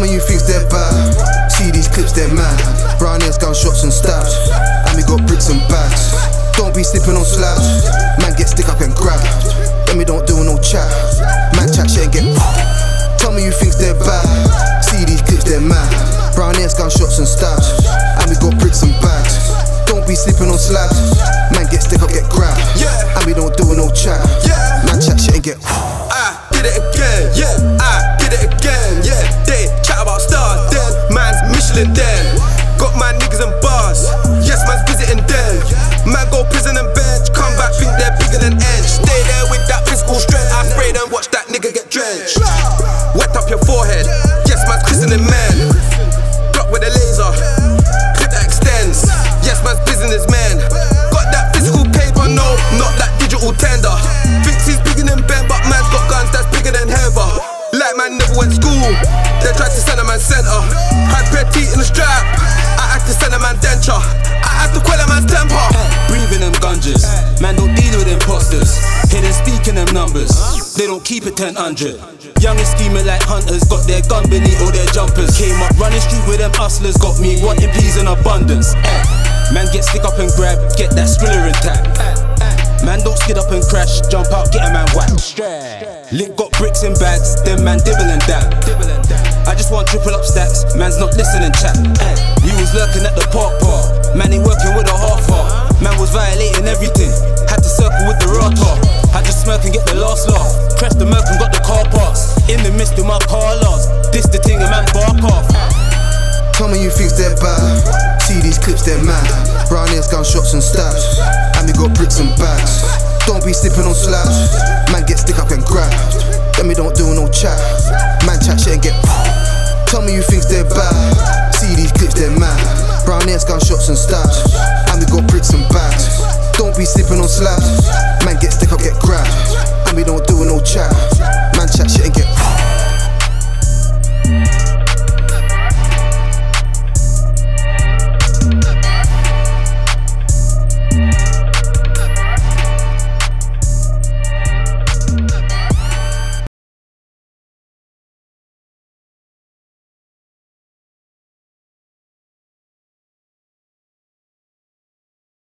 things they're bad. See these clips, they're mad. Brown ears, gunshots and stabs. And we got bricks and bags. Don't be sleeping on slabs. Man get stick up and grab. Then we don't do no chat. Man chat shit and get. Tell me you think they're bad. See these clips, they're mad. Brown ears, gunshots and stabs. And we got bricks and bags. Don't be sleeping on slabs. Man get stick up, get grabbed. Yeah. And we don't do no chat. Yeah. Man chat shit and get. High petite in the strap, I had to send a man denture. I had to quell a man's temper. Breathing them gunges. Man don't deal with imposters. Hidden speaking them numbers. They don't keep it 10 hundred. Young and scheming like hunters, got their gun beneath all their jumpers. Came up running street with them hustlers, got me wanting peas in abundance. Eh. Man get stick up and grab, get that skriller intact. Man don't skid up and crash, jump out, get a man whacked. Lick got bricks in bags, them man dibble and dab. I just want triple up stacks, man's not listening chat. Eh, we was lurking at the park park, man ain't working with a half heart. Man was violating everything, had to circle with the raw. I just smirk and get the last laugh. Crashed the Merc and got the car pass. In the midst of my car lost, this the thing a man bark off. Tell me you think they're bad. See these clips, they're mad. Brown ears, gunshots and stabs. And we got bricks and bags. Don't be slipping on slabs. Man get stick up and grabbed. Then we don't do no chat. Man chat shit and stabs. And we got bricks and bags. Don't be slipping on slabs. Man get stick